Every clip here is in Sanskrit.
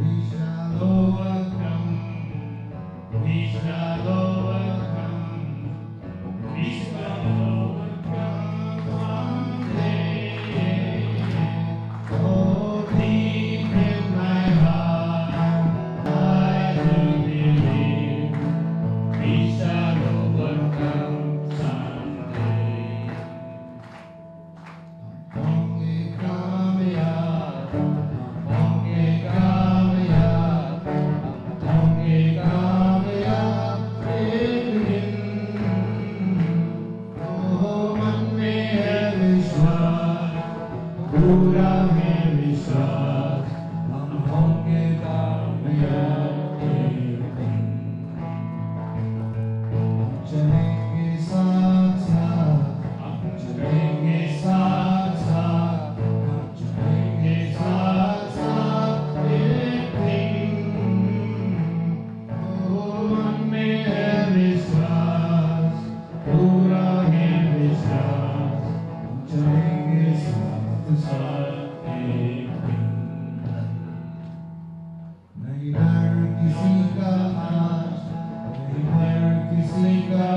Yeah. Pura Mary, Son. Sleep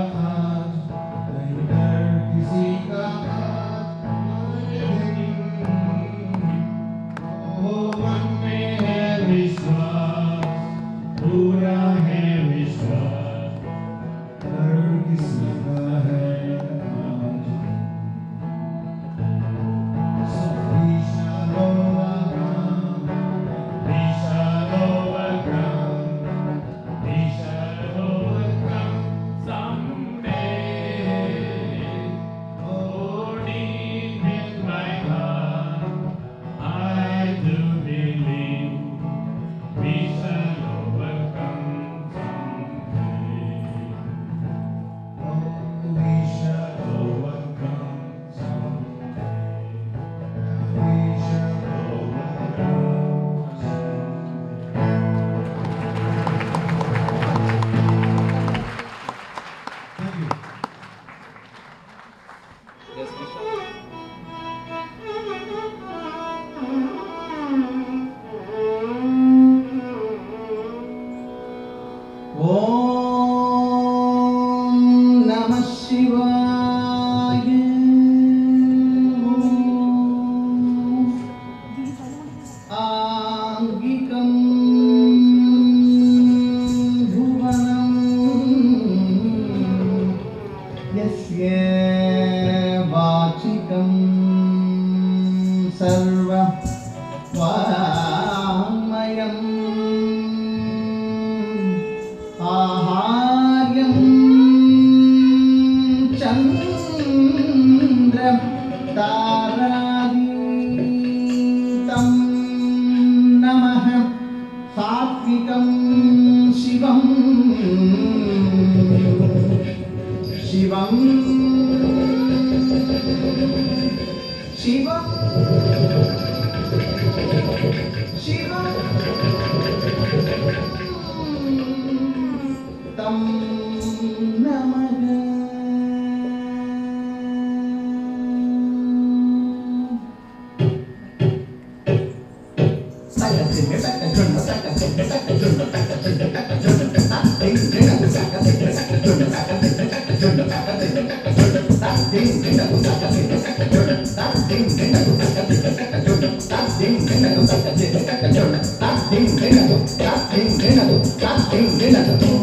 सर्वं स्वाहामयम् आहार्यं चन्द्रं तारादीतं नमः सात्विकं शिवं शिवम् Shiva? Shiva? Tam namaha. Back and turn, back and turn, back and turn, back and turn, back and turn. Casting, Renato, Casting, Renato, Casting, Renato, Casting, Renato, Casting,